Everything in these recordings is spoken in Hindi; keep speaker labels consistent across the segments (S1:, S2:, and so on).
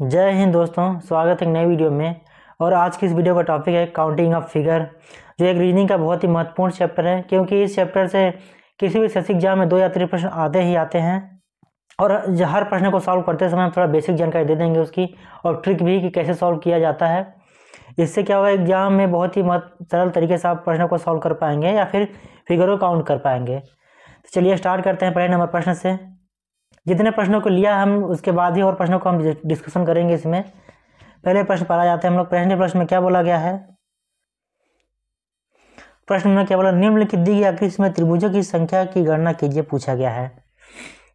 S1: जय हिंद दोस्तों, स्वागत है एक नई वीडियो में। और आज की इस वीडियो का टॉपिक है काउंटिंग ऑफ़ फिगर जो एक रीजनिंग का बहुत ही महत्वपूर्ण चैप्टर है, क्योंकि इस चैप्टर से किसी भी शैक्षिक एग्ज़ाम में दो या तीन प्रश्न आते ही आते हैं। और हर प्रश्न को सॉल्व करते समय हम थोड़ा बेसिक जानकारी दे देंगे उसकी, और ट्रिक भी कि कैसे सॉल्व किया जाता है। इससे क्या होगा एग्ज़ाम में बहुत ही सरल तरीके से आप प्रश्नों को सॉल्व कर पाएँगे या फिर फिगर को काउंट कर पाएँगे। तो चलिए स्टार्ट करते हैं पहले नंबर प्रश्न से। जितने प्रश्नों को लिया हम, उसके बाद ही और प्रश्नों को हम डिस्कशन करेंगे इसमें। पहले प्रश्न पढ़ा जाता है हम लोग, पहले प्रश्न में क्या बोला गया है? प्रश्न में क्या बोला, निम्नलिखित दी गई आकृति में त्रिभुजों की संख्या की गणना कीजिए, पूछा गया है।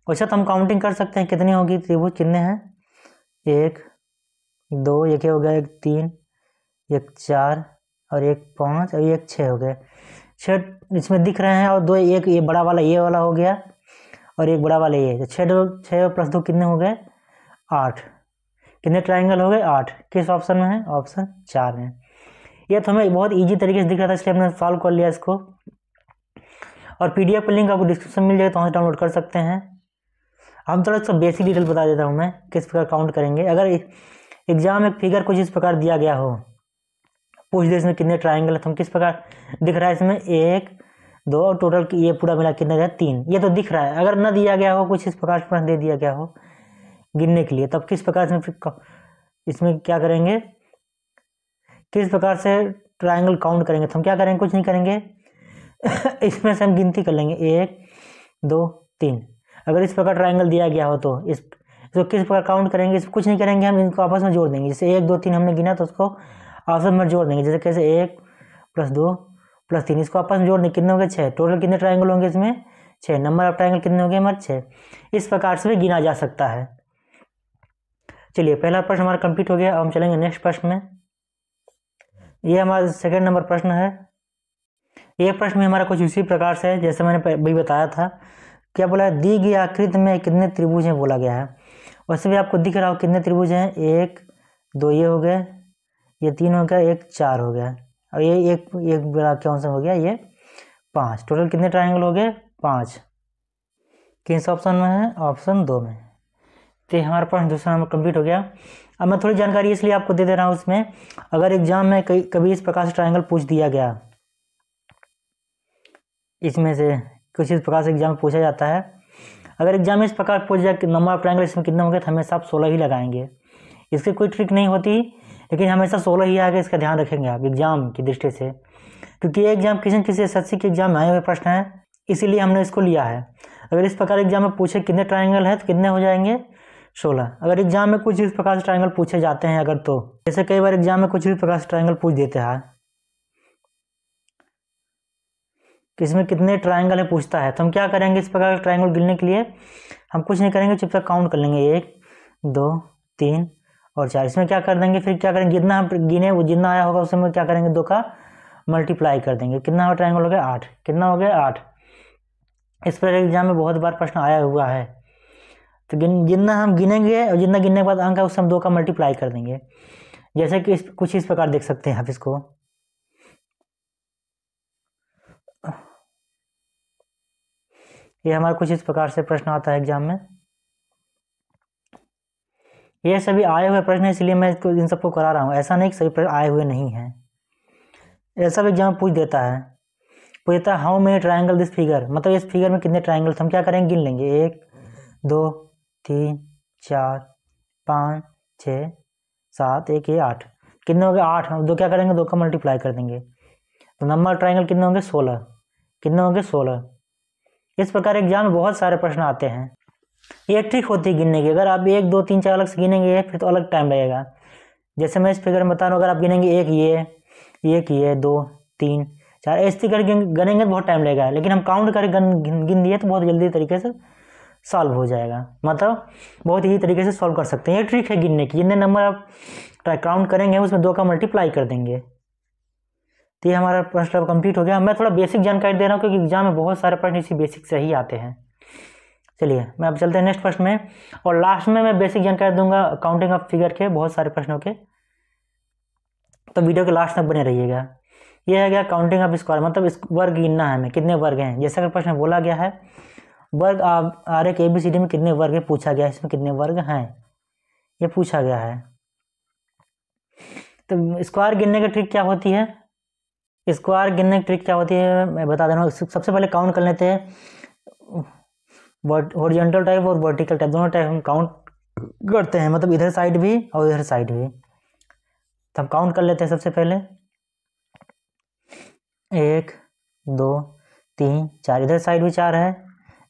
S1: वैसे तो हम काउंटिंग कर सकते हैं, कितनी होगी, त्रिभुज कितने हैं? एक, दो, एक हो गया, एक तीन, एक चार और एक पाँच और एक छः हो गए। छः इसमें दिख रहे हैं और दो, एक ये बड़ा वाला, ये वाला हो गया। और एक बड़ा वाला ये तो छः छः प्लस दो कितने हो गए? आठ। कितने ट्राइंगल हो गए? आठ। किस ऑप्शन में है? ऑप्शन चार में ये तो हमें बहुत इजी तरीके से दिख रहा था, इसलिए हमने सॉल्व कर लिया इसको। और पीडीएफ लिंक आपको डिस्क्रिप्शन मिल जाएगा तो वहाँ से डाउनलोड कर सकते हैं। हम थोड़ा सा बेसिक डिटेल बता देता हूँ मैं, किस प्रकार काउंट करेंगे। अगर एग्ज़ाम में फिगर कुछ इस प्रकार दिया गया हो, पूछ दे इसमें कितने ट्राइंगल है तो हम किस प्रकार दिख रहा है इसमें? एक दो, और टोटल ये पूरा मिला कितना है तीन। ये तो दिख रहा है। अगर न दिया गया हो, कुछ इस प्रकार से प्रश्न दे दिया गया हो, गिनने के लिए, तब किस प्रकार से इसमें क्या करेंगे? किस प्रकार से ट्राइंगल काउंट करेंगे? तो हम क्या करेंगे? कुछ नहीं करेंगे। इसमें से हम गिनती कर लेंगे। एक, दो, तीन। अगर इस प्रकार ट्राइंगल दिया गया हो तो इस इसको किस प्रकार काउंट करेंगे? इसको कुछ नहीं करेंगे। हम इनको आपस में जोड़ देंगे। जैसे एक, दो, तीन हमने गिना तो उसको आपस में जोड़ देंगे। जैसे कैसे? एक, प्लस दो प्लस तीन इसको आपस में जोड़ने, कितने हो गए छः टोटल कितने ट्राइंगल होंगे इसमें? छः नंबर ऑफ़ ट्राइंगल कितने होंगे? हमारे छः इस प्रकार से भी गिना जा सकता है। चलिए, पहला प्रश्न हमारा कंप्लीट हो गया। अब हम चलेंगे नेक्स्ट प्रश्न में। ये हमारा सेकेंड नंबर प्रश्न है। ये प्रश्न में हमारा कुछ इसी प्रकार से है, जैसे मैंने अभी बताया था। क्या बोला है? दी गई आकृति में कितने त्रिभुज हैं बोला गया है। वैसे भी आपको दिख रहा हो कितने त्रिभुज हैं? एक, दो, ये हो गए। ये तीन हो गया, एक, चार हो गया। और ये एक एक बड़ा कौन सा हो गया? ये पाँच। टोटल कितने ट्राइंगल हो गए? पाँच। किस ऑप्शन में है? ऑप्शन दो में। तो हमारे पास दूसरा नंबर कंप्लीट हो गया। अब मैं थोड़ी जानकारी इसलिए आपको दे दे रहा हूँ उसमें अगर एग्ज़ाम में कई, कभी इस प्रकार से ट्राइंगल पूछ दिया गया, इसमें से कुछ इस प्रकार से एग्ज़ाम में पूछा जाता है। अगर एग्ज़ाम में इस प्रकार पूछ जाए नंबर ऑफ़ ट्राइंगल इसमें कितने होंगे तो हमेशा आप सोलह ही लगाएँगे। इसकी कोई ट्रिक नहीं होती। लेकिन हमेशा सोलह ही आगे इसका ध्यान रखेंगे आप एग्ज़ाम की दृष्टि से। क्योंकि ये एग्ज़ाम किसी न किसी एसएससी के एग्ज़ाम में आए हुए प्रश्न है, इसीलिए हमने इसको लिया है। अगर इस प्रकार एग्ज़ाम में पूछे कितने ट्राइंगल है तो कितने हो जाएँगे? सोलह। अगर एग्ज़ाम में कुछ इस प्रकार से ट्राइंगल पूछे जाते हैं अगर तो जैसे कई बार एग्ज़ाम में कुछ इस प्रकार से ट्राइंगल पूछ देते हैं। कि इसमें कितने ट्राइंगल है पूछता है तो हम क्या करेंगे इस प्रकार का ट्राइंगल गिनने के लिए? हम कुछ नहीं करेंगे, चुपचाप काउंट कर लेंगे। एक, दो, तीन और चार, इसमें क्या कर देंगे, फिर क्या करेंगे, जितना हम गिने, वो जितना आया होगा उसमें क्या करेंगे, दो का मल्टीप्लाई कर देंगे। कितना ट्राइंगल हो गया? आठ। कितना हो गया? आठ। इस पर एग्ज़ाम में बहुत बार प्रश्न आया हुआ है। तो गिन, जितना हम गिनेंगे और जितना गिनने के बाद अंक है उससे हम दो का मल्टीप्लाई कर देंगे। जैसे कि इस, कुछ इस प्रकार देख सकते हैं आप इसको। ये हमारा कुछ इस प्रकार से प्रश्न आता है एग्ज़ाम में। ये सभी आए हुए प्रश्न इसलिए मैं इन सबको करा रहा हूँ। ऐसा नहीं कि सभी प्रश्न आए हुए नहीं हैं। ऐसा भी एग्ज़ाम पूछ देता है। पूछ देता है how many triangle this figure मतलब इस फिगर में कितने ट्राइंगल हम क्या करेंगे? गिन लेंगे। एक, दो, तीन, चार, पाँच छः सात, एक, ये आठ। कितने हो गए? आठ। दो क्या करेंगे? दो का मल्टीप्लाई कर देंगे। तो नंबर ट्राइंगल कितने होंगे? सोलह। कितने होंगे? सोलह। इस प्रकार एग्ज़ाम में बहुत सारे प्रश्न आते हैं। ये ट्रिक होती है गिनने की। अगर आप एक, दो, तीन, चार अलग से गिनेंगे फिर तो अलग टाइम लगेगा। जैसे मैं इस फिगर में बता रहा हूँ, अगर आप गिनेंगे एक, ये एक, ये, दो, तीन, चार, ऐसी करके गिनेंगे तो बहुत टाइम लगेगा। लेकिन हम काउंट करके गिन गिन दिए तो बहुत जल्दी तरीके से सॉल्व हो जाएगा। मतलब बहुत ही तरीके से सॉल्व कर सकते हैं। ये ट्रिक है गिनने की। जितने नंबर आप काउंट करेंगे, उसमें दो का मल्टीप्लाई कर देंगे। तो ये हमारा प्रश्न कंप्लीट हो गया। मैं थोड़ा बेसिक जानकारी दे रहा हूँ, क्योंकि एग्ज़ाम में बहुत सारे प्रश्न इसी बेसिक से ही आते हैं। चलिए, मैं अब चलते हैं नेक्स्ट प्रश्न में। और लास्ट में मैं बेसिक जानकारी दूँगा काउंटिंग ऑफ़ फिगर के, बहुत सारे प्रश्नों के। तो वीडियो के लास्ट तक बने रहिएगा। यह है गया काउंटिंग ऑफ़ स्क्वायर मतलब इस वर्ग गिनना है हमें। कितने वर्ग हैं? जैसा कि प्रश्न बोला गया है, वर्ग आर एक ए बी सी डी में कितने वर्ग है? पूछा गया है। इसमें कितने वर्ग हैं? ये पूछा गया है। तो स्क्वायर गिनने की ट्रिक क्या होती है? स्क्वायर गिनने की ट्रिक क्या होती है? मैं बता दे रहा हूँ। सबसे पहले काउंट कर लेते हैं। हॉरिजॉन्टल टाइप और वर्टिकल टाइप दोनों टाइप हम काउंट करते हैं मतलब इधर साइड भी और इधर साइड भी। तो हम काउंट कर लेते हैं सबसे पहले। एक, दो, तीन, चार, इधर साइड भी चार है।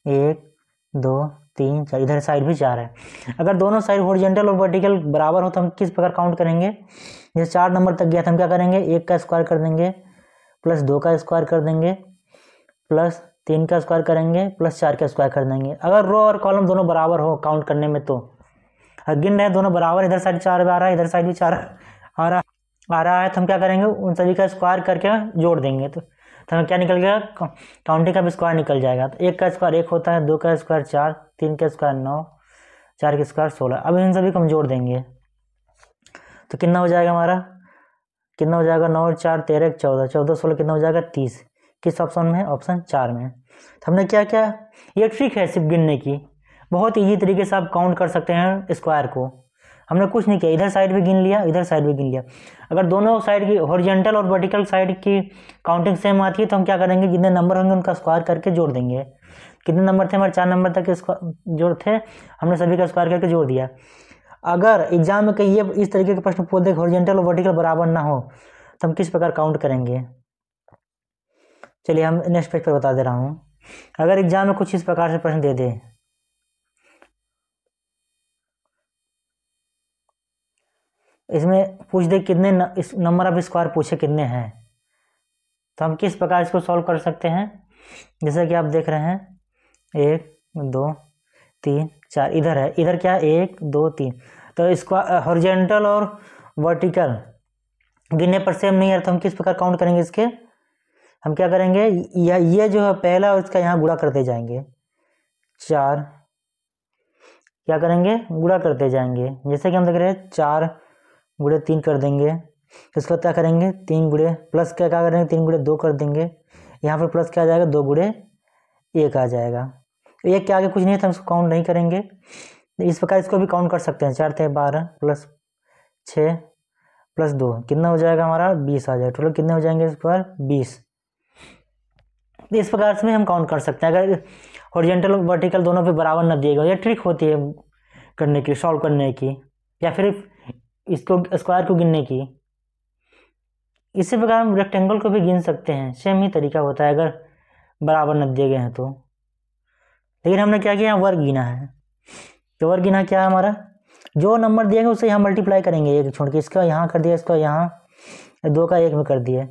S1: एक, दो, तीन, चार, इधर साइड भी चार है। अगर दोनों साइड हॉरिजेंटल और वर्टिकल बराबर हो तो हम किस प्रकार काउंट करेंगे? जैसे चार नंबर तक गया तो हम क्या करेंगे? एक का स्क्वायर कर देंगे प्लस दो का स्क्वायर कर देंगे प्लस तीन का स्क्वायर करेंगे, प्लस चार का स्क्वायर कर देंगे। अगर रो और कॉलम दोनों बराबर हो, काउंट करने में तो। गिन रहे दोनों बराबर, इधर साइड चार आ रहा है, इधर साइड भी चार आ रहा आ रहा है तो हम क्या करेंगे, उन सभी का स्क्वायर करके जोड़ देंगे। तो तो हमें क्या निकल गया काउंटिंग का भी स्क्वायर निकल जाएगा। तो एक का स्क्वायर एक होता है, दो का स्क्वायर चार, तीन का स्क्वायर नौ, चार का स्क्वायर सोलह। अब इन सभी को हम जोड़ देंगे। तो कितना हो जाएगा हमारा? कितना हो जाएगा नौ चार, तेरह, चौदह। चौदह, सोलह कितना हो जाएगा? तीस। किस ऑप्शन में ऑप्शन चार में तो हमने क्या क्या? ये ट्रिक है सिर्फ़ गिनने की। बहुत ईजी तरीके से आप काउंट कर सकते हैं स्क्वायर को। हमने कुछ नहीं किया। इधर साइड भी गिन लिया, इधर साइड भी गिन लिया। अगर दोनों साइड की हॉरिजेंटल और वर्टिकल साइड की काउंटिंग सेम आती है तो हम क्या करेंगे? जितने नंबर होंगे उनका स्क्वायर करके जोड़ देंगे। कितने नंबर थे? हमारे चार नंबर तक जोड़ थे, हमने सभी का स्क्वायर करके जोड़ दिया। अगर एग्ज़ाम में कहीं ये इस तरीके के प्रश्न पूछ दे हॉरिजेंटल और वर्टिकल बराबर ना हो तो हम किस प्रकार काउंट करेंगे? चलिए हम नेक्स्ट पेज पर बता दे रहा हूँ। अगर एग्ज़ाम में कुछ इस प्रकार से प्रश्न दे दे। इसमें पूछ दे कितने इस नंबर ऑफ़ स्क्वायर पूछे कितने हैं। तो हम किस प्रकार इसको सॉल्व कर सकते हैं? जैसे कि आप देख रहे हैं, एक, दो, तीन, चार, इधर है। इधर क्या एक, दो, तीन। तो स्क्वायर हॉरिजेंटल और वर्टिकल गिनने पर सेम नहीं है तो हम किस प्रकार काउंट करेंगे इसके? हम क्या करेंगे? या, ये जो है पहला और इसका यहाँ गुड़ा करते जाएँगे। चार। क्या करेंगे? गुड़ा करते जाएँगे। जैसे कि हम देख रहे हैं, चार गुड़े तीन कर देंगे। इसके बाद क्या करेंगे? तीन गुड़े प्लस क्या क्या करेंगे? तीन गुड़े दो कर देंगे। यहाँ पर प्लस क्या आ जाएगा? दो गुड़े एक आ जाएगा। एक के आगे कुछ नहीं है तो हम इसको काउंट नहीं करेंगे। इस प्रकार इसको भी काउंट कर सकते हैं। चार थे बारह प्लस छः प्लस दो। कितना हो जाएगा हमारा? बीस आ जाएगा। टोटल कितने हो जाएँगे इस पर? बीस। इस प्रकार से भी हम काउंट कर सकते हैं। अगर ओरिजेंटल वर्टिकल दोनों पे बराबर न दिएगा ये ट्रिक होती है करने की सॉल्व करने की, या फिर इसको स्क्वायर को गिनने की। इसी प्रकार हम रेक्टेंगल को भी गिन सकते हैं। सेम ही तरीका होता है अगर बराबर न दिए गए हैं तो। लेकिन हमने क्या किया? वर्ग गिना है। तो वर्ग गिना क्या है हमारा? जो नंबर दिए गए उससे यहाँ मल्टीप्लाई करेंगे। एक छोड़ के इसका यहाँ कर दिया, इसका यहाँ, दो का एक में कर दिया।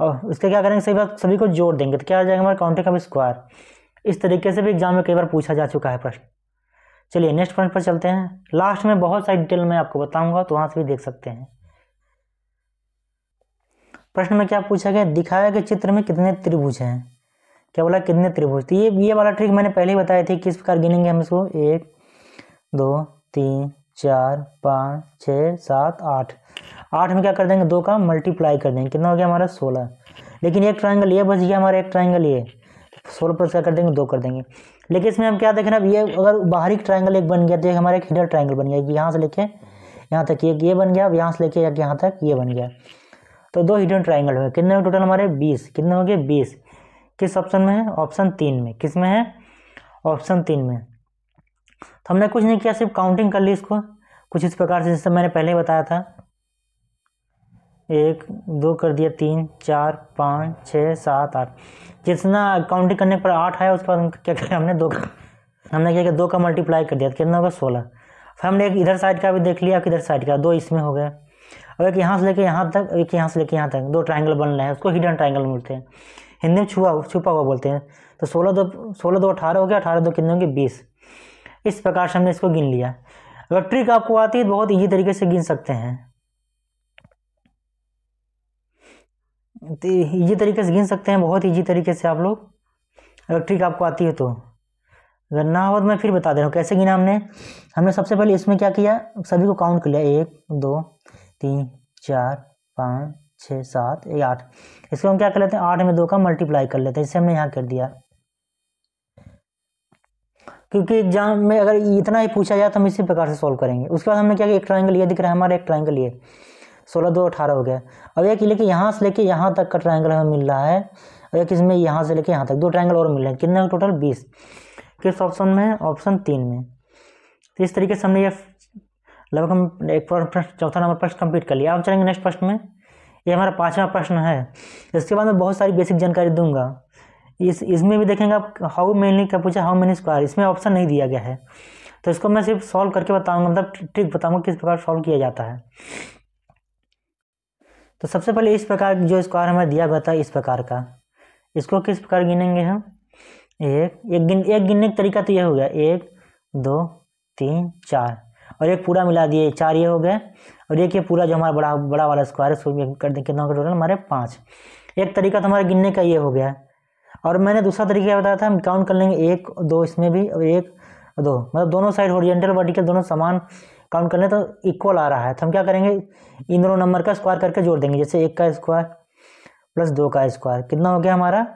S1: और इसका क्या करेंगे? सही बात सभी को जोड़ देंगे। तो क्या आ जाएगा हमारा काउंटिंग का स्क्वायर इस तरीके से भी एग्ज़ाम में कई बार पूछा जा चुका है प्रश्न। चलिए नेक्स्ट पॉइंट पर चलते हैं। लास्ट में बहुत सारी डिटेल मैं आपको बताऊँगा तो वहाँ से भी देख सकते हैं। प्रश्न में क्या पूछा गया? दिखाया गया चित्र में कितने त्रिभुज हैं? क्या बोला? कितने त्रिभुज? तो ये ये वाला ट्रिक मैंने पहले ही बताया थी किस प्रकार गिनेंगे हम इसको? एक, दो, तीन, चार, पाँच छः सात, आठ। आठ में क्या कर देंगे? दो का मल्टीप्लाई कर देंगे। कितना हो गया हमारा? सोलह। लेकिन एक ट्राइंगल ये बच गया हमारा एक ट्राइंगल ये। सोलह प्लस क्या कर देंगे, दो कर देंगे। लेकिन इसमें हम क्या देखें अब ये अगर बाहरी ट्राइंगल एक बन गया तो एक हमारा एक हिडर ट्राइंगल बन गया। यहाँ से लेके यहाँ तक एक ये बन गया, अब यहाँ से लेके यहाँ तक ये बन गया। तो दो हिडन ट्राइंगल हुए कितने में टोटल हमारे? बीस। कितने हो गए बीस। किस ऑप्शन में है? ऑप्शन तीन में। किसमें है? ऑप्शन तीन में। तो हमने कुछ नहीं किया, सिर्फ़ काउंटिंग कर ली इसको। कुछ इस प्रकार से, जैसे मैंने पहले ही बताया था। एक, दो कर दिया तीन, चार, पाँच, छः, सात, आठ। जितना काउंटिंग करने पर आठ आया, उसके बाद क्या किया हमने दो का हमने क्या किया? दो का मल्टीप्लाई कर दिया कितना होगा? सोलह। फिर हमने एक इधर साइड का भी देख लिया किधर साइड का, दो इसमें हो गया अब एक यहाँ से लेके यहाँ तक, एक यहाँ से लेके यहाँ तक, दो ट्राइंगल बन रहे हैं, उसको हिडन ट्राइंगल बोलते हैं। हिंदी में छुआ छुपा हुआ बोलते हैं। तो सोलह दो सोलह दो अठारह हो गया, अठारह दो कितने होंगे? बीस। इस प्रकार से हमने इसको गिन लिया। अगर ट्रिक आपको आती है तो बहुत ईजी तरीके से गिन सकते हैं। तो ईजी तरीके से गिन सकते हैं, बहुत ईजी तरीके से आप लोग। अगर ट्रिक आपको आती है तो। अगर ना हो तो मैं फिर बता दे रहा हूँ कैसे गिना हमने। हमने सबसे पहले इसमें क्या किया? सभी को काउंट कर लिया। एक, दो, तीन, चार, पाँच, छः, सात एक आठ। इसको हम क्या कर लेते हैं? आठ में दो का मल्टीप्लाई कर लेते हैं। इससे हमने यहाँ कर दिया। क्योंकि एग्ज़ाम में अगर इतना ही पूछा जाए तो हम इसी प्रकार से सॉल्व करेंगे। उसके बाद हमने क्या किया? एक ट्राइंगल ये दिख रहा है हमारा एक ट्राइंगल ये। सोलह दो अठारह हो गया। अब एक लेके यहाँ से लेके यहाँ तक का ट्राइंगल हमें मिल रहा है। और एक इसमें यहाँ से लेके यहाँ तक दो ट्राइंगल और मिल रहे हैं। कितने टोटल बीस। किस ऑप्शन में है? ऑप्शन तीन में। तो इस तरीके से हमने ये लगभग हम एक प्रश्न चौथा नंबर प्रश्न कंप्लीट कर लिया। अब चलेंगे नेक्स्ट प्रश्न में। ये हमारा पाँचवा प्रश्न है। इसके बाद मैं बहुत सारी बेसिक जानकारी दूँगा। इस, इसमें भी देखेंगे आप हाउ मेनली क्या पूछा? हाउ मेनी स्क्वायर इसमें ऑप्शन नहीं दिया गया है। तो इसको मैं सिर्फ़ सॉल्व करके बताऊँगा। मतलब ट्रिक बताऊँगा किस प्रकार सॉल्व किया जाता है। तो सबसे पहले इस प्रकार जो स्क्वायर हमें दिया गया था, इस प्रकार का। इसको किस प्रकार गिनेंगे हम? एक एक गिन, एक गिनने का तरीका तो ये हो गया। एक, दो, तीन, चार। और एक पूरा मिला दिए। चार ये हो गए। और एक ये पूरा जो हमारा बड़ा बड़ा वाला स्क्वायर है, उसको कर दें कितना टोटल हमारे पाँच। एक तरीका तो हमारे गिनने का ये हो गया। और मैंने दूसरा तरीका बताया था? हम काउंट कर लेंगे। एक, दो इसमें भी और एक, दो। मतलब दोनों साइड ओरिएंटल वर्टिकल दोनों समान काउंट कर लें तो इक्वल आ रहा है। तो हम क्या करेंगे? इन दोनों नंबर का स्क्वायर करके जोड़ देंगे। जैसे एक का स्क्वायर प्लस दो का स्क्वायर कितना हो गया हमारा?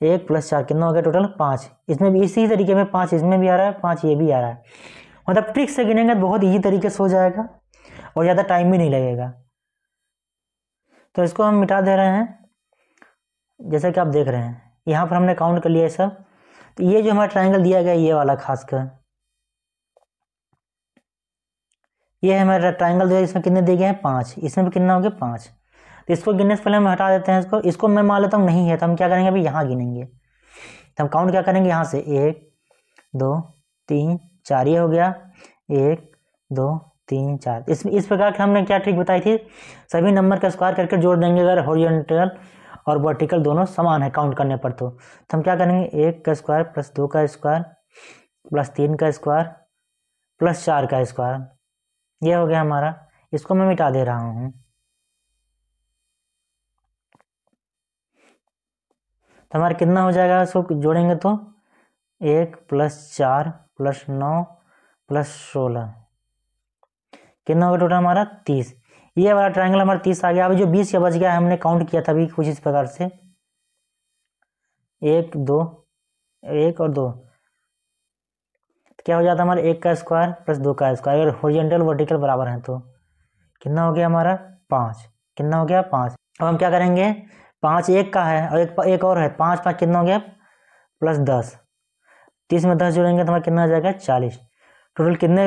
S1: एक प्लस चार। कितना हो गया टोटल पाँच। इसमें भी इसी तरीके में पाँच इसमें भी आ रहा है, पाँच ये भी आ रहा है। मतलब ट्रिक से गिनेंगे तो बहुत ईजी तरीके से हो जाएगा और ज़्यादा टाइम भी नहीं लगेगा। तो इसको हम मिटा दे रहे हैं। जैसा कि आप देख रहे हैं। यहाँ पर हमने काउंट कर लिया है सब। तो ये जो हमारा ट्राइंगल दिया गया ये वाला खासकर ये हमारा ट्राइंगल जो है इसमें कितने दिए गए हैं? पाँच। इसमें भी कितना हो गया? पाँच। तो इसको गिनने से पहले हम हटा देते हैं इसको। इसको मैं मान लेता हूँ नहीं है तो हम क्या करेंगे? अभी यहाँ गिनेंगे। तो हम काउंट क्या करेंगे? यहाँ से एक दो तीन चार। ये हो गया। एक दो तीन चार। इस इस प्रकार के हमने क्या ट्रिक बताई थी? सभी नंबर का स्क्वायर करके जोड़ देंगे अगर हॉरिजॉन्टल और वर्टिकल दोनों समान है काउंट करने पर तो, तो हम क्या करेंगे? एक का स्क्वायर प्लस दो का स्क्वायर प्लस तीन का स्क्वायर प्लस चार का स्क्वायर ये हो गया हमारा। इसको मैं मिटा दे रहा हूँ। तो हमारा कितना हो जाएगा? इसको जोड़ेंगे तो एक प्लस चार प्लस नौ प्लस सोलह। कितना होगा टोटल हमारा? तीस। ये वाला ट्रायंगल हमारा तीस आ गया। अभी जो बीस का बच गया, हमने काउंट किया था अभी कुछ इस प्रकार से। एक, दो, एक और दो। क्या हो जाता है हमारा एक का स्क्वायर प्लस दो का स्क्वायर अगर होरिजेंटल वर्टिकल बराबर है तो कितना हो गया हमारा? पाँच। कितना हो गया? पाँच। अब हम क्या करेंगे? पाँच एक का है और एक एक और है। पाँच पाँच कितना हो गया? प्लस दस। तीस में दस जोड़ेंगे तो हमारा कितना आ जाएगा? चालीस। टोटल कितने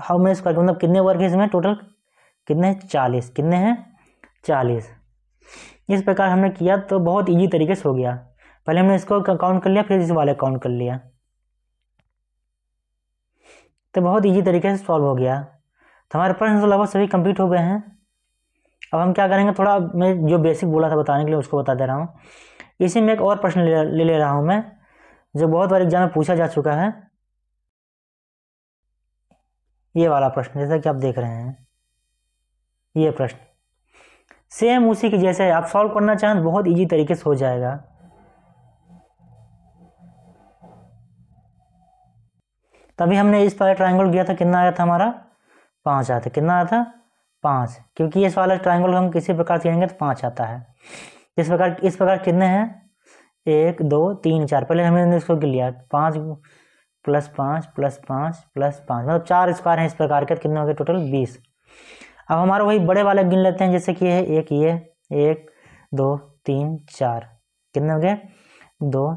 S1: हाउ मेनी स्क्वायर मतलब कितने वर्ग है इसमें? टोटल कितने चालीस। कितने हैं? चालीस। इस प्रकार हमने किया तो बहुत ईजी तरीके से हो गया। पहले हमने इसको काउंट कर लिया, फिर इस वाले काउंट कर लिया। तो बहुत इजी तरीके से सॉल्व हो गया। तो हमारे प्रश्न तो लगभग सभी कंप्लीट हो गए हैं। अब हम क्या करेंगे थोड़ा मैं जो बेसिक बोला था बताने के लिए उसको बता दे रहा हूँ। इसी में एक और प्रश्न ले ले, ले रहा हूँ मैं जो बहुत बार एग्ज़ाम में पूछा जा चुका है। ये वाला प्रश्न जैसा कि आप देख रहे हैं। ये प्रश्न। सेम उसी के जैसे आप सॉल्व करना चाहें तो बहुत इजी तरीके से हो जाएगा। तभी हमने इस पर ट्राइंगल किया था, कितना आया था हमारा? पाँच आया था। कितना आया था? पाँच। क्योंकि इस वाला ट्राइंगल हम किसी प्रकार से करेंगे तो पाँच आता है। इस प्रकार इस प्रकार कितने हैं? एक, दो, तीन, चार। पहले हमने इसको लिया। पाँच प्लस पाँच प्लस पाँच प्लस पाँच। मतलब चार स्क्वायर हैं इस प्रकार के कितने हो गए टोटल बीस। अब हमारा वही बड़े वाले गिन लेते हैं, जैसे कि है, एक ये, एक, दो, तीन, चार। कितने हो गए? दो,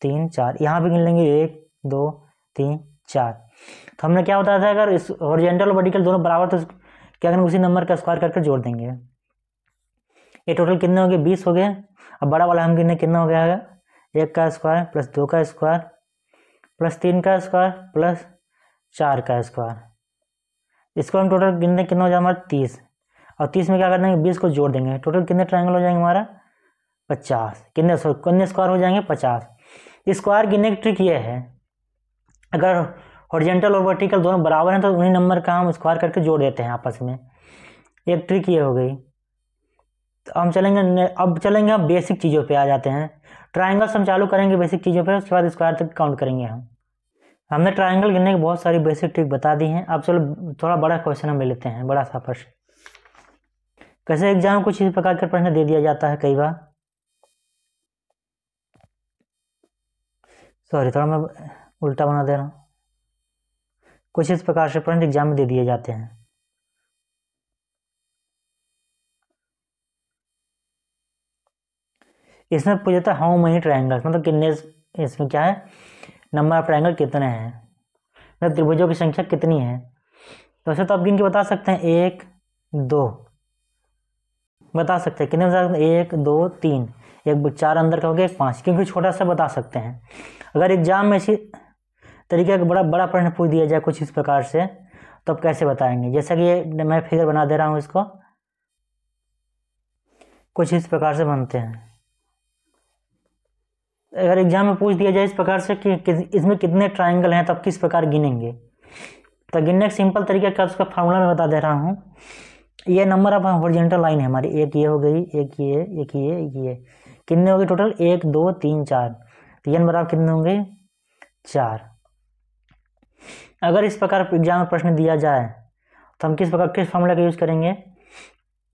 S1: तीन, चार। यहाँ भी गिन लेंगे, एक, दो तीन, चार। तो हमने क्या बताया था, अगर इस ओरिजेंटल और वर्टिकल दोनों बराबर तो क्या करेंगे उसी नंबर का स्क्वायर करके जोड़ देंगे? ये टोटल कितने हो गए? बीस हो गए। अब बड़ा वाला हम गिनने कितना हो गया है एक का स्क्वायर प्लस दो का स्क्वायर प्लस तीन का स्क्वायर प्लस चार का स्क्वायर इसको हम टोटल गिनते कितना हो जाए हमारा? तीस। और तीस में क्या कर देंगे? बीस को जोड़ देंगे। टोटल कितने ट्रायंगल हो जाएँगे हमारा? पचास। कितने कितने स्क्वायर हो जाएँगे? पचास। स्क्वायर गिनने की ट्रिक ये है। अगर हॉरिजेंटल और वर्टिकल दोनों बराबर हैं तो उन्हीं नंबर का हम स्क्वायर करके जोड़ देते हैं आपस में। एक ट्रिक ये हो गई। तो हम चलेंगे अब चलेंगे हम बेसिक चीज़ों पे आ जाते हैं। ट्राइंगल्स हम चालू करेंगे बेसिक चीज़ों पे, उसके बाद स्क्वायर तक काउंट करेंगे हम। हमने ट्राइंगल गिनने की बहुत सारी बेसिक ट्रिक बता दी हैं। अब चलो, थोड़ा बड़ा क्वेश्चन हम लेते हैं, बड़ा सा प्रश्न। कैसे एग्ज़ाम कुछ इस प्रकार के प्रश्न दे दिया जाता है कई बार? सॉरी थोड़ा मैं उल्टा बना दे रहा हूँ कुछ इस प्रकार से प्रश्न एग्ज़ाम में दे दिए जाते हैं। इसमें पूछता है हाउ मनी ट्रायंगल्स मतलब कितने इसमें क्या है? नंबर ऑफ़ ट्रायंगल कितने हैं? मतलब त्रिभुजों की संख्या कितनी है? तो वैसे तो आप गिन के बता सकते हैं, एक, दो। बता सकते हैं, कितने बता सकते हैं? एक, दो, तीन। एक चार अंदर का हो गया, एक पाँच। क्योंकि छोटा सा बता सकते हैं। अगर एग्ज़ाम में इसी तरीके का बड़ा बड़ा प्रश्न पूछ दिया जाए कुछ इस प्रकार से तो आप कैसे बताएँगे? जैसा कि ये मैं फिगर बना दे रहा हूँ इसको। कुछ इस प्रकार से बनते हैं। अगर एग्ज़ाम में पूछ दिया जाए इस प्रकार से कि, कि इसमें कितने ट्राइंगल हैं तो आप किस प्रकार गिनेंगे? तो गिनने का सिंपल तरीका क्या उसका फार्मूला मैं बता दे रहा हूँ। ये नंबर ऑफ़ हॉरिजेंटल लाइन है हमारी। एक ये हो गई एक ये एक ये एक ये। कितने हो गए टोटल? एक दो तीन चार। तो ये नंबर बराबर कितने होंगे? चार। अगर इस प्रकार एग्ज़ाम में प्रश्न दिया जाए तो हम किस प्रकार, किस फार्मूला का यूज़ करेंगे?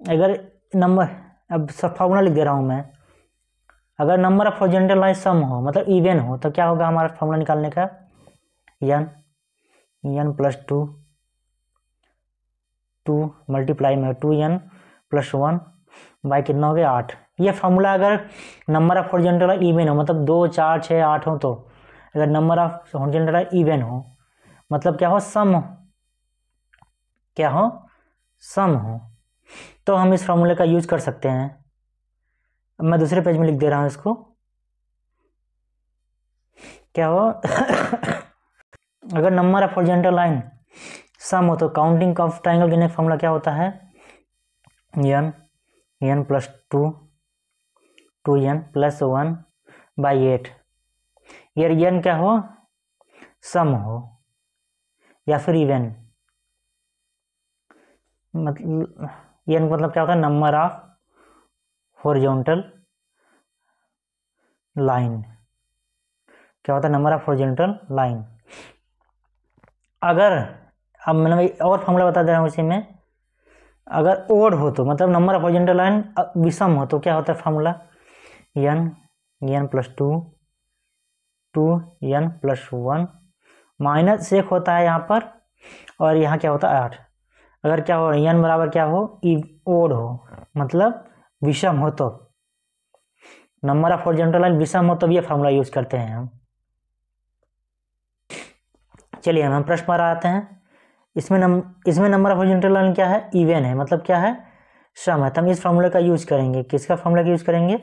S1: अगर नंबर अब सब फार्मूला लिख दे रहा हूँ मैं। अगर नंबर ऑफ़ हॉरिजेंटल लाइन सम हो मतलब इवन हो तो क्या होगा हमारा फार्मूला निकालने का? N N plus two two multiply में two N plus one by कितना हो गया? आठ। ये फार्मूला अगर नंबर ऑफ़ हॉरिजेंटल इवन हो मतलब दो, चार छः आठ हो तो अगर नंबर ऑफ़ हॉरिजेंटल इवन हो मतलब क्या हो? सम हो। क्या हो? सम हो। तो हम इस फॉर्मूले का यूज़ कर सकते हैं। अब मैं दूसरे पेज में लिख दे रहा हूँ इसको। क्या हो? अगर नंबर ऑफ़ हॉरिजेंटल लाइन सम हो तो काउंटिंग ऑफ़ ट्राइंगल गिने फॉर्मूला क्या होता है? N N plus two two N plus one by eight यार एन क्या हो? सम हो। या फिर इवन मतलब एन मतलब क्या होता है? नंबर ऑफ़ हॉरिजॉन्टल लाइन क्या होता है? नंबर ऑफ़ हॉरिजॉन्टल लाइन अगर, अब मैंने और फॉर्मूला बता दे रहा हूँ इसी में। अगर ओड हो तो मतलब नंबर ऑफ़ हॉरिजॉन्टल लाइन विषम हो तो क्या होता है formula N N plus two two N plus one minus एक होता है यहाँ पर, और यहाँ क्या होता है? आठ। अगर क्या हो एन बराबर क्या हो? ओड हो। मतलब विषम हो तो। नंबर ऑफ़ हॉरिजॉन्टल लाइन विषम हो तो ये फार्मूला यूज़ करते हैं हम। चलिए हम प्रश्न पर आते हैं। इसमें नम, इसमें नंबर ऑफ़ हॉरिजॉन्टल लाइन क्या है? इवन है। मतलब क्या है? सम है। तो हम इस फार्मूले का यूज़ करेंगे। किसका फार्मूला का यूज़ करेंगे?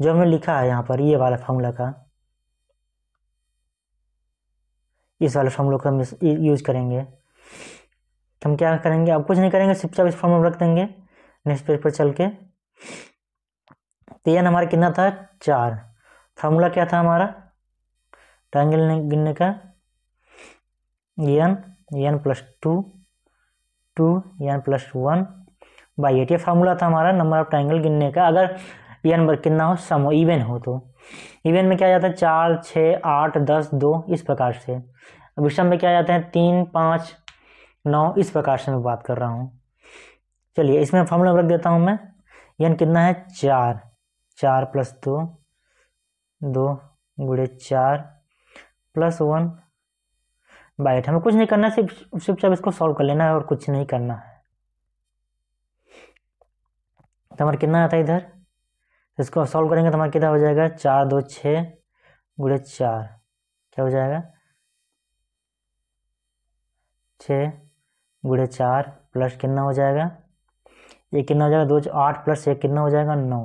S1: जो हमने लिखा है यहाँ पर, ये वाला फार्मूला का। इस वाले फार्मूले का हम यूज़ करेंगे। तो हम क्या करेंगे? अब कुछ नहीं करेंगे, सिर्फ़ इस फॉर्मूला रख देंगे, नेक्स्ट पेज पर चल के। तो एन हमारा कितना था? चार। फार्मूला क्या था हमारा? ट्रायंगल गिनने का। N N plus two two N plus one by eight ये फार्मूला था हमारा, नंबर ऑफ़ ट्रायंगल गिनने का। अगर एन कितना हो, सम हो इवन हो तो। इवन में क्या जाता है? चार छः आठ, दस, दो, इस प्रकार से। विषम में क्या जाते हैं? तीन, पाँच, नौ, इस प्रकार से मैं बात कर रहा हूँ। चलिए, इसमें फार्मूला रख देता हूँ मैं। एन कितना है? चार। चार प्लस दो। दो गुड़े चार प्लस वन बाई हमें कुछ नहीं करना, सिर्फ़ सिर्फ़ सब इसको सॉल्व कर लेना है और कुछ नहीं करना है। तो हमारा कितना आता है इधर? इसको सॉल्व करेंगे तो हमारा कितना हो जाएगा? चार, दो छः गुड़े चार। क्या हो जाएगा? छः गुड़े चार प्लस कितना हो जाएगा? ये कितना हो जाएगा? दो आठ प्लस एक कितना हो जाएगा? नौ।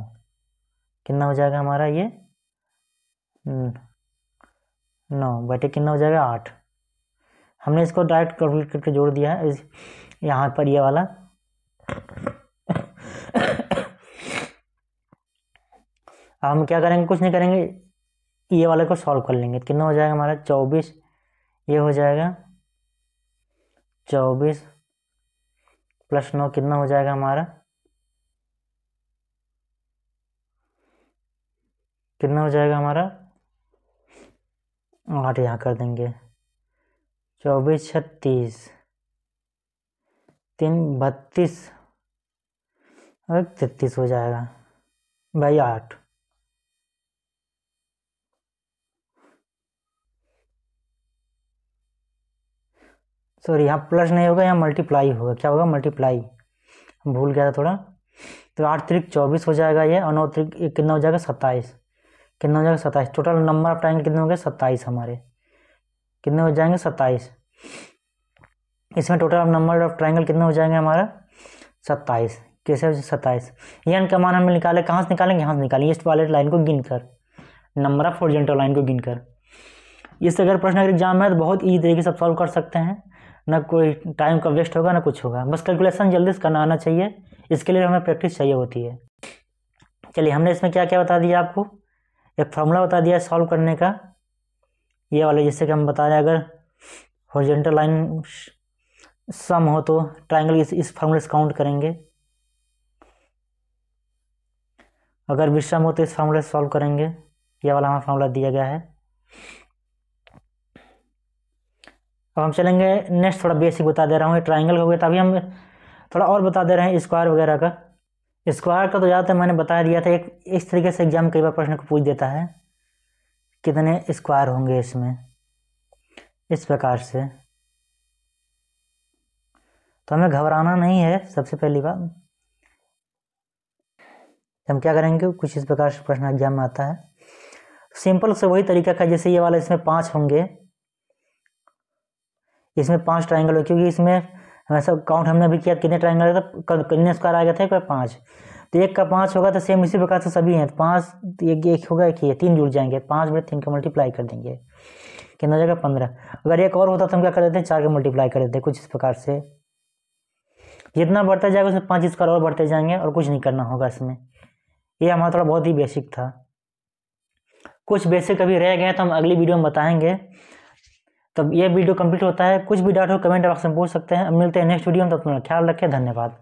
S1: कितना हो जाएगा हमारा ये? नौ बटे कितना हो जाएगा? आठ। हमने इसको डायरेक्ट कैलकुलेट करके जोड़ दिया है। इस, यहाँ पर ये वाला। हम क्या करेंगे? कुछ नहीं करेंगे। ये वाले को सॉल्व कर लेंगे। कितना हो जाएगा हमारा? चौबीस। ये हो जाएगा चौबीस प्लस नौ कितना हो जाएगा हमारा? कितना हो जाएगा हमारा? आठ यहाँ कर देंगे। चौबीस छत्तीस। तीन बत्तीस। और तैतीस हो जाएगा। भाई आठ। सॉरी, यहाँ प्लस नहीं होगा, यहाँ मल्टीप्लाई होगा। क्या होगा? मल्टीप्लाई भूल गया था थोड़ा। तो आठ तरीक चौबीस हो जाएगा ये, और नौ तरीक कितना हो जाएगा? सत्ताईस। कितना हो जाएगा? सत्ताईस। टोटल नंबर ऑफ़ ट्राइंगल कितने हो गए सत्ताईस हमारे। कितने हो जाएँगे? सत्ताईस। इसमें टोटल नंबर ऑफ़ ट्राइंगल कितने हो जाएँगे हमारा? सत्ताईस। कैसे सत्ताईस। ये एन का मान हमें निकाले। कहाँ से निकालेंगे? यहाँ से निकालेंगे। इस वाले लाइन को गिन कर। नंबर ऑफ़ होरिजेंटल लाइन को गिन कर। इस अगर प्रश्न अगर एग्ज़ाम है तो बहुत ईजी तरीके से सॉल्व कर सकते हैं। ना कोई टाइम का वेस्ट होगा, ना कुछ होगा। बस कैलकुलेशन जल्दी से करना आना चाहिए। इसके लिए हमें प्रैक्टिस चाहिए होती है। चलिए, हमने इसमें क्या क्या बता दिया आपको? एक फार्मूला बता दिया सॉल्व करने का। ये वाले जैसे कि हम बता रहे हैं, अगर हॉरिजेंटल लाइन सम हो तो ट्राइंगल इस इस फार्मूले से काउंट करेंगे। अगर विषम हो तो इस फार्मूले से सॉल्व करेंगे। ये वाला हमारा फार्मूला दिया गया है। अब हम चलेंगे नेक्स्ट थोड़ा बेसिक बता दे रहा हूँ ट्राइंगल हो गया, तभी हम थोड़ा और बता दे रहे हैं स्क्वायर वगैरह का। स्क्वायर का तो ज़्यादातर मैंने बता दिया था, एक, इस तरीके से एग्ज़ाम कई बार प्रश्न को पूछ देता है, कितने स्क्वायर होंगे इसमें, इस प्रकार से। तो हमें घबराना नहीं है, सबसे पहली बात। हम क्या करेंगे, कुछ इस प्रकार से प्रश्न एग्ज़ाम में आता है। सिंपल से वही तरीका का, जैसे ये वाला इसमें पाँच होंगे इसमें पाँच ट्राइंगल हो, क्योंकि इसमें हमेशा काउंट हमने भी किया, कितने ट्राइंगल था कितने स्क्वायर आ गए थे पाँच। तो एक का पाँच होगा तो सेम इसी प्रकार से सभी हैं तो पाँच, एक एक होगा, एक ही तीन जुड़ जाएँगे, पाँच बड़े तीन का मल्टीप्लाई कर देंगे, कितना हो जाएगा पंद्रह। अगर एक और होता तो हम क्या कर देते हैं, चार का मल्टीप्लाई कर देते हैं, कुछ इस प्रकार से। जितना बढ़ता जाएगा, उसमें पाँच स्क्वायर और बढ़ते जाएँगे, और कुछ नहीं करना होगा इसमें। ये हमारा थोड़ा बहुत ही बेसिक था। कुछ बेसिक अभी रह गए तो हम अगली वीडियो में बताएँगे। तब ये वीडियो कंप्लीट होता है। कुछ भी डाउट हो कमेंट बॉक्स में पूछ सकते हैं। मिलते हैं नेक्स्ट वीडियो में तो अपना ख्याल रखें। धन्यवाद।